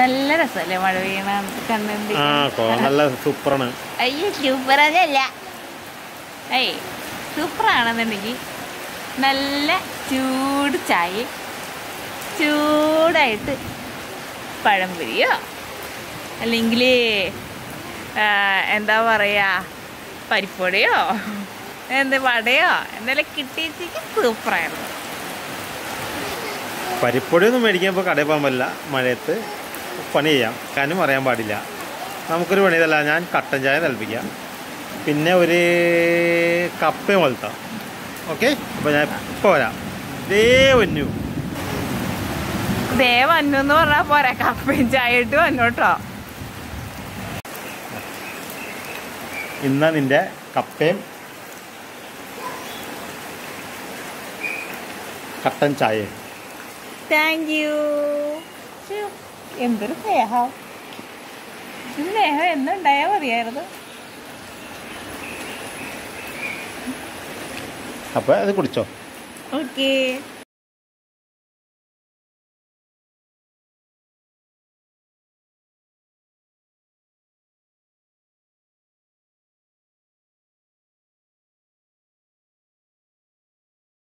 നല്ല രസമല്ലേ മഴ വീണ കണ്ണുണ്ട്? ആ കോ നല്ല സൂപ്പറാണ്. അയ്യോ സൂപ്പറല്ല ഏയ് സൂപ്പറാണെന്നുണ്ടെങ്കിൽ നല്ല ചൂട് ചായ ചൂടായിട്ട് പഴംപൊരിയോ അല്ലെങ്കിൽ എന്താ പറയുക പരിപ്പൊടിയോ എന്ത് വടയോ? എന്തെല്ലാം കിട്ടിയിട്ടേക്ക് സൂപ്പറായിരുന്നു. പരിപ്പൊടിയൊന്നും മേടിക്കാൻ ഇപ്പോൾ കടയിൽ പോകാൻ പറ്റില്ല മഴയത്ത്. പണി ചെയ്യാം കാര്യം അറിയാൻ പാടില്ല. നമുക്കൊരു പണി ഇതല്ല ഞാൻ കട്ടൻ ചായ തൽപ്പിക്കാം പിന്നെ ഒരു കപ്പയും വളർത്താം ഓക്കെ? അപ്പോൾ ഞാൻ ഇപ്പോൾ വരാം. ദേ വന്നു. ദേ വന്നു എന്ന് പറഞ്ഞാൽ പോരാ കപ്പയും ചായ ഇട്ട് വന്നു കേട്ടോ. ഇന്ന് നിന്റെ കപ്പയും കട്ടൻ ചായയും. താങ്ക് യു എന്തൊരു സ്നേഹം. ഈ സ്നേഹം എന്നുണ്ടായാൽ മതിയായിരുന്നു. അപ്പോൾ അത് കുടിച്ചോ. ഓക്കേ.